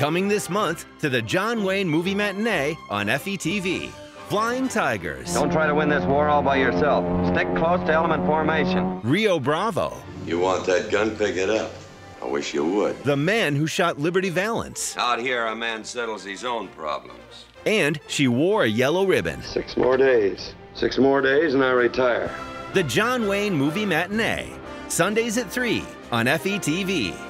Coming this month to the John Wayne Movie Matinee on FETV. Flying Tigers. Don't try to win this war all by yourself. Stick close to element formation. Rio Bravo. You want that gun, pick it up. I wish you would. The man who shot Liberty Valance. Out here, a man settles his own problems. And she wore a yellow ribbon. Six more days. Six more days and I retire. The John Wayne Movie Matinee. Sundays at 3 on FETV.